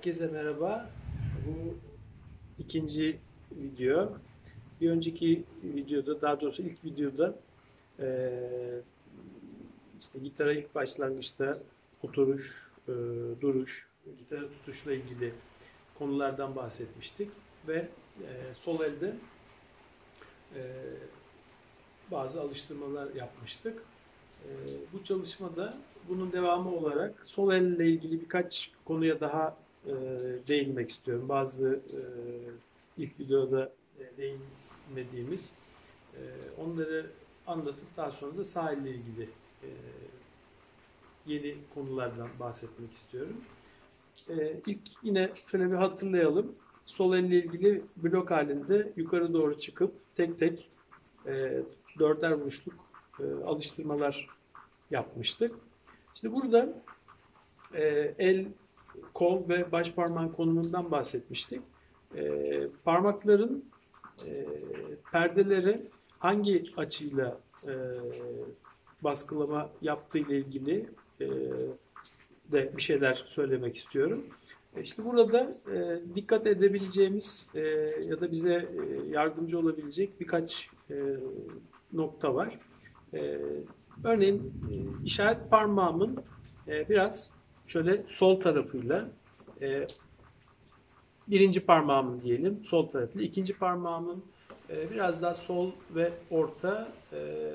Herkese merhaba. Bu ikinci video. Bir önceki videoda, daha doğrusu ilk videoda eee, işte gitara ilk başlangıçta oturuş, eee, duruş, gitarı tutuşla ilgili konulardan bahsetmiştik ve eee, sol elde bazı alıştırmalar yapmıştık. Bu çalışmada bunun devamı olarak sol elle ilgili birkaç konuya daha eee, değinmek istiyorum. Bazı eee, ilk videoda e, değinmediğimiz eee, onları anlatıp daha sonra da sağ elle ilgili eee, yeni konulardan bahsetmek istiyorum. Eee ilk yine şöyle bir hatırlayalım. Sol elle ilgili blok halinde yukarı doğru çıkıp tek tek eee dörder vuruşluk eee, alıştırmalar yapmıştık. İşte burada eee, el, kol ve baş parmağın konumundan bahsetmiştik. Eee, parmakların eee perdeleri hangi açıyla eee, baskılama yaptığı ile ilgili eee, de bir şeyler söylemek istiyorum. E, İşte burada e, dikkat edebileceğimiz e, ya da bize e, yardımcı olabilecek birkaç e, nokta var. E, örneğin e, işaret parmağımın e, biraz şöyle sol tarafıyla e, birinci parmağımın diyelim sol tarafıyla ikinci parmağımın e, biraz daha sol ve orta e,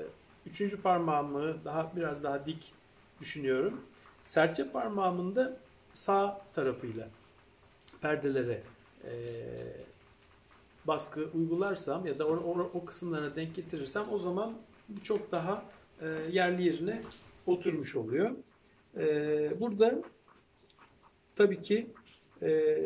üçüncü parmağımı daha biraz daha dik düşünüyorum. Serçe parmağımın da sağ tarafıyla perdelere e, baskı uygularsam ya da o, o, o kısımlarına denk getirirsem o zaman bu çok daha e, yerli yerine oturmuş oluyor. E, burada tabii ki e,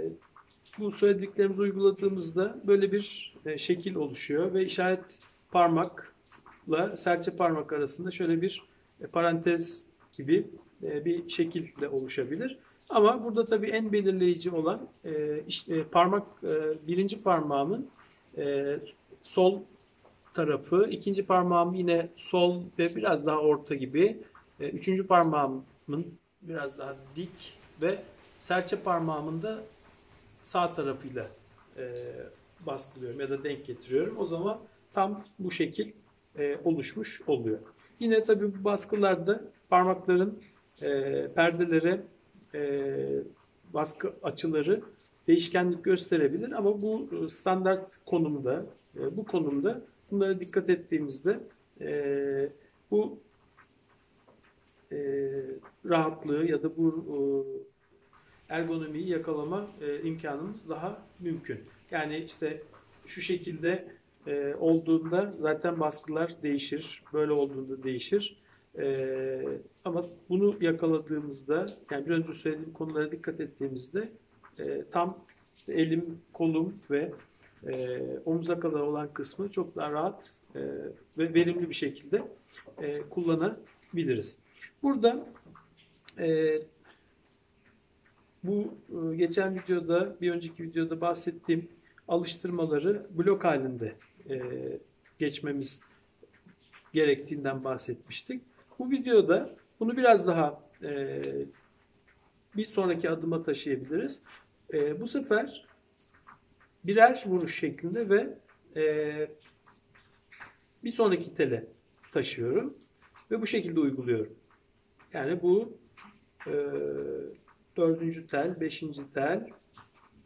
bu söylediklerimizi uyguladığımızda böyle bir e, şekil oluşuyor ve işaret parmakla serçe parmak arasında şöyle bir e, parantez gibi e, bir şekilde oluşabilir. Ama burada tabii en belirleyici olan e, iş- e, parmak e, birinci parmağımın e, sol tarafı, ikinci parmağım yine sol ve biraz daha orta gibi, e, üçüncü parmağımın biraz daha dik ve serçe parmağımın da sağ tarafıyla e, baskılıyorum ya da denk getiriyorum. O zaman tam bu şekil e, oluşmuş oluyor. Yine tabii bu baskılarda parmakların e, perdelere e, baskı açıları değişkenlik gösterebilir ama bu e, standart konumda, e, bu konumda bunlara dikkat ettiğimizde e, bu e, rahatlığı ya da bu e, ergonomiyi yakalama e, imkanımız daha mümkün. Yani işte şu şekilde e, olduğunda zaten baskılar değişir, böyle olduğunda değişir. Ee, ama bunu yakaladığımızda, yani bir önce söylediğim konulara dikkat ettiğimizde e, tam işte elim, kolum ve e, omuza kadar olan kısmı çok daha rahat e, ve verimli bir şekilde e, kullanabiliriz. Burada e, bu e, geçen videoda, bir önceki videoda bahsettiğim alıştırmaları blok halinde e, geçmemiz gerektiğinden bahsetmiştik. Bu videoda bunu biraz daha e, bir sonraki adıma taşıyabiliriz. Bu sefer birer vuruş şeklinde ve bir sonraki tele taşıyorum ve bu şekilde uyguluyorum. Yani bu dördüncü tel, beşinci tel,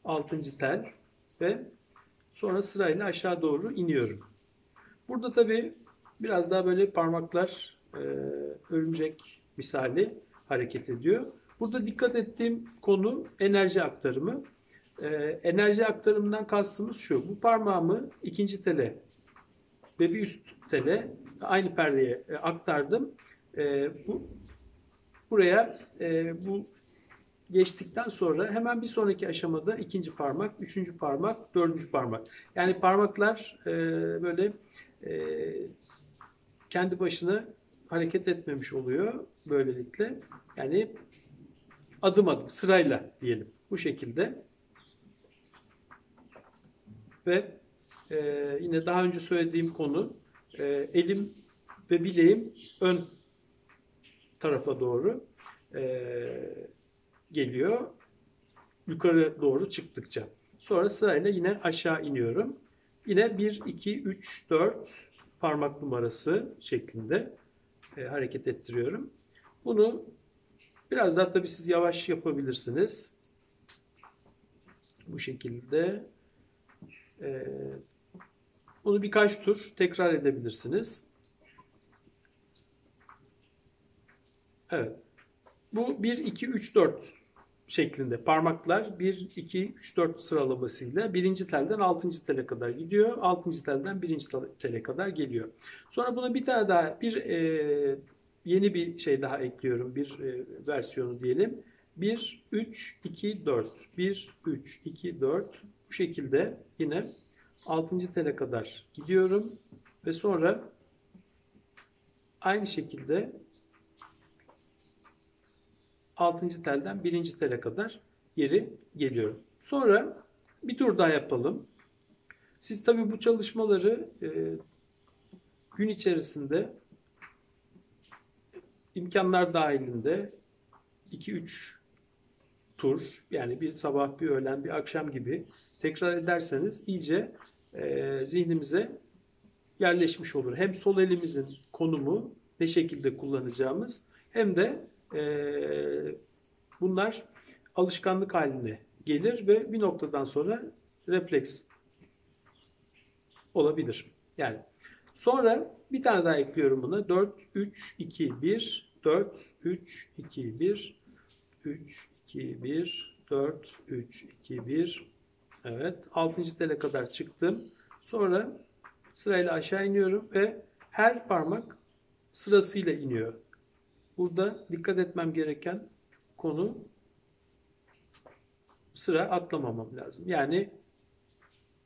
altıncı tel ve sonra sırayla aşağı doğru iniyorum. Burada tabii biraz daha böyle parmaklar e, örümcek misali hareket ediyor. Burada dikkat ettiğim konu enerji aktarımı. E, enerji aktarımından kastımız şu. Bu parmağımı ikinci tele ve bir üst tele aynı perdeye e, aktardım. E, bu buraya e, bu geçtikten sonra hemen bir sonraki aşamada ikinci parmak, üçüncü parmak, dördüncü parmak. Yani parmaklar e, böyle e, kendi başına hareket etmemiş oluyor böylelikle. Yani adım adım sırayla diyelim bu şekilde. Ve e, yine daha önce söylediğim konu e, elim ve bileğim ön tarafa doğru e, geliyor. yukarı doğru çıktıkça. Sonra sırayla yine aşağı iniyorum. Yine 1, 2, 3, 4 parmak numarası şeklinde e, hareket ettiriyorum. Bunu biraz daha tabii siz yavaş yapabilirsiniz. Bu şekilde e, bunu birkaç tur tekrar edebilirsiniz. Evet. Bu 1, 2, 3, 4 şeklinde parmaklar 1, 2, 3, 4 sıralamasıyla birinci telden altıncı tele kadar gidiyor. Altıncı telden birinci tele kadar geliyor. Sonra buna bir tane daha bir e, yeni bir şey daha ekliyorum. Bir e, versiyonu diyelim. 1, 3, 2, 4. 1, 3, 2, 4. Bu şekilde yine 6. tele kadar gidiyorum. Ve sonra aynı şekilde 6. telden 1. tele kadar geri geliyorum. Sonra bir tur daha yapalım. Siz tabii bu çalışmaları e, gün içerisinde imkanlar dahilinde 2-3 tur yani bir sabah bir öğlen bir akşam gibi tekrar ederseniz iyice e, zihnimize yerleşmiş olur. Hem sol elimizin konumu ne şekilde kullanacağımız hem de bunlar alışkanlık haline gelir ve bir noktadan sonra refleks olabilir. Yani sonra bir tane daha ekliyorum buna. 4, 3, 2, 1, 4, 3, 2, 1, 3, 2, 1, 4, 3, 2, 1. Evet. 6. tele kadar çıktım. Sonra sırayla aşağı iniyorum ve her parmak sırasıyla iniyor. Burada dikkat etmem gereken konu sıra atlamamam lazım. Yani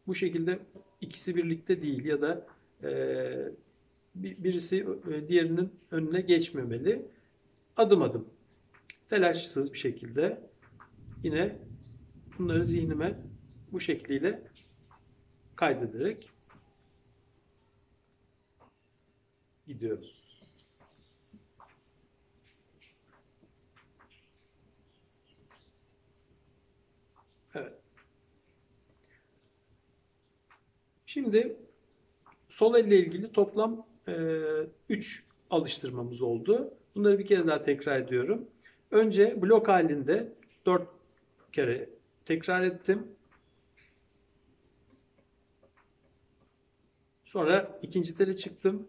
bu şekilde ikisi birlikte değil ya da e, birisi e, diğerinin önüne geçmemeli. Adım adım telaşsız bir şekilde yine bunları zihnime bu şekliyle kaydederek gidiyorum. Şimdi sol elle ilgili toplam 3 e, alıştırmamız oldu. Bunları bir kere daha tekrar ediyorum. Önce blok halinde 4 kere tekrar ettim. Sonra ikinci tele çıktım.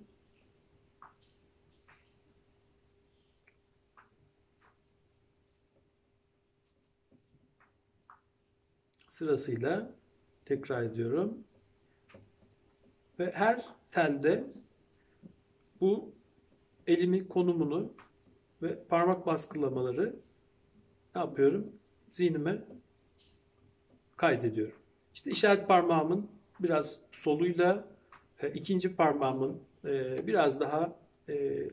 Sırasıyla tekrar ediyorum. Ve her telde bu elimin konumunu ve parmak baskılamaları ne yapıyorum? Zihnime kaydediyorum. İşte işaret parmağımın biraz soluyla e, ikinci parmağımın e, biraz daha e,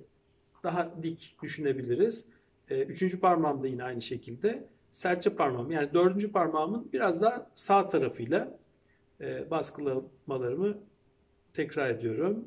daha dik düşünebiliriz. Üçüncü parmağım da yine aynı şekilde. Serçe parmağım yani dördüncü parmağımın biraz daha sağ tarafıyla e, baskılamalarımı tekrar ediyorum.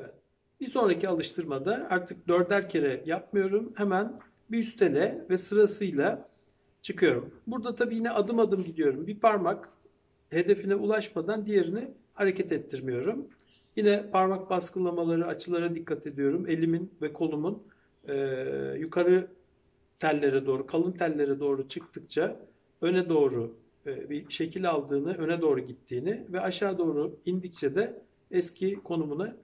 Evet. Bir sonraki alıştırmada artık dörder kere yapmıyorum. Hemen bir üst tele ve sırasıyla çıkıyorum. Burada tabii yine adım adım gidiyorum. Bir parmak hedefine ulaşmadan diğerini hareket ettirmiyorum. Yine parmak baskılamaları, açılara dikkat ediyorum. Elimin ve kolumun e, yukarı tellere doğru, kalın tellere doğru çıktıkça öne doğru e, bir şekil aldığını, öne doğru gittiğini ve aşağı doğru indikçe de eski konumuna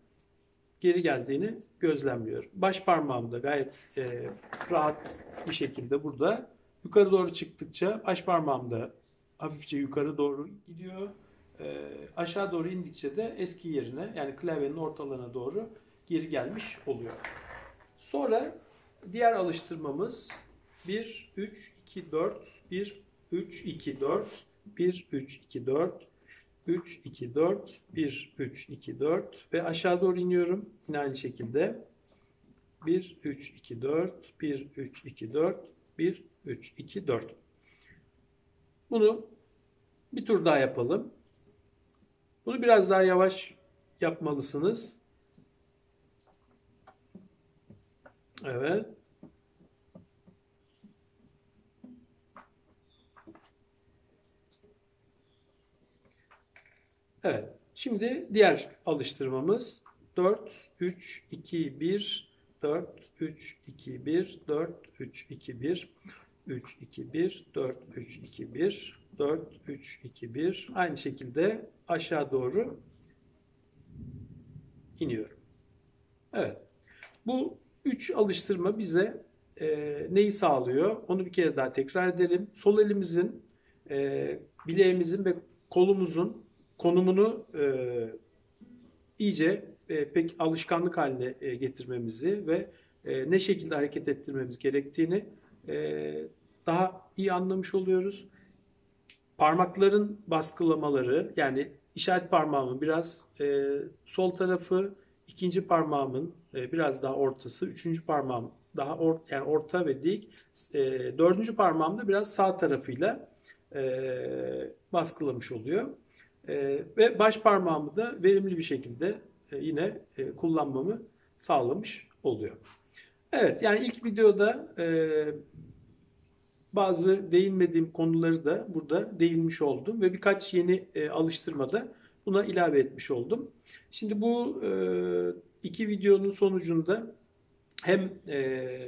geri geldiğini gözlemliyorum. Baş parmağım da gayet e, rahat bir şekilde burada. Yukarı doğru çıktıkça baş parmağım da hafifçe yukarı doğru gidiyor. E, aşağı doğru indikçe de eski yerine yani klavyenin ortalarına doğru geri gelmiş oluyor. Sonra diğer alıştırmamız 1, 3, 2, 4, 1, 3, 2, 4, 1, 3, 2, 4, 3, 2, 4, 1, 3, 2, 4 ve aşağı doğru iniyorum. Yine aynı şekilde 1, 3, 2, 4, 1, 3, 2, 4, 1, 3, 2, 4. Bunu bir tur daha yapalım. Bunu biraz daha yavaş yapmalısınız. Evet. Evet. Şimdi diğer alıştırmamız 4, 3, 2, 1, 4, 3, 2, 1, 4, 3, 2, 1, 3, 2, 1, 4, 3, 2, 1, 4, 3, 2, 1. Aynı şekilde aşağı doğru iniyorum. Evet. Bu üç alıştırma bize e, neyi sağlıyor? Onu bir kere daha tekrar edelim. Sol elimizin, e, bileğimizin ve kolumuzun konumunu e, iyice e, pek alışkanlık haline e, getirmemizi ve e, ne şekilde hareket ettirmemiz gerektiğini e, daha iyi anlamış oluyoruz. Parmakların baskılamaları yani işaret parmağımın biraz e, sol tarafı, ikinci parmağımın e, biraz daha ortası, üçüncü parmağım daha or, yani orta ve dik, e, dördüncü parmağım da biraz sağ tarafıyla e, baskılamış oluyor. E, ve baş parmağımı da verimli bir şekilde e, yine e, kullanmamı sağlamış oluyor. Evet yani ilk videoda e, bazı değinmediğim konuları da burada değinmiş oldum ve birkaç yeni e, alıştırmada buna ilave etmiş oldum. Şimdi bu e, iki videonun sonucunda hem e,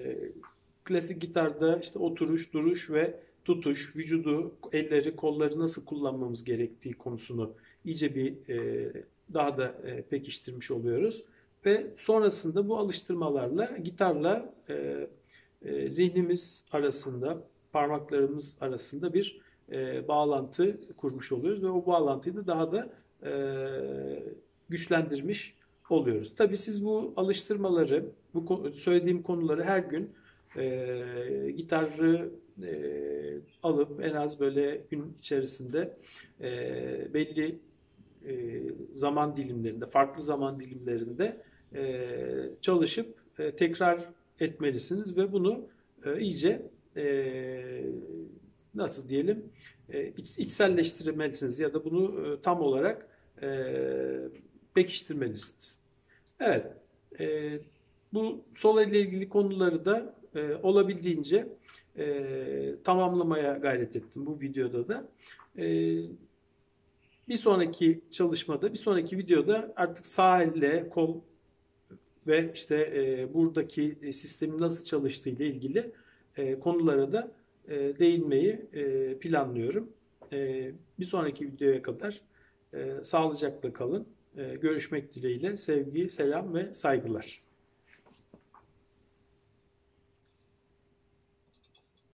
klasik gitarda işte oturuş, duruş ve tutuş, vücudu, elleri, kolları nasıl kullanmamız gerektiği konusunu iyice bir e, daha da e, pekiştirmiş oluyoruz. Ve sonrasında bu alıştırmalarla gitarla e, e, zihnimiz arasında, parmaklarımız arasında bir e, bağlantı kurmuş oluyoruz ve o bağlantıyı da daha da e, güçlendirmiş oluyoruz. Tabii siz bu alıştırmaları, bu söylediğim konuları her gün e, gitarı e, alıp en az böyle gün içerisinde e, belli e, zaman dilimlerinde, farklı zaman dilimlerinde e, çalışıp e, tekrar etmelisiniz ve bunu e, iyice e, nasıl diyelim e, iç, içselleştirmelisiniz ya da bunu e, tam olarak e, pekiştirmelisiniz. Evet, e, bu sol elle ilgili konuları da e, olabildiğince e, tamamlamaya gayret ettim bu videoda da. E, bir sonraki çalışmada, bir sonraki videoda artık sağ kol ve işte e, buradaki sistemin nasıl çalıştığı ile ilgili e, konulara da e, değinmeyi e, planlıyorum. E, bir sonraki videoya kadar e, sağlıcakla kalın. E, görüşmek dileğiyle sevgi, selam ve saygılar.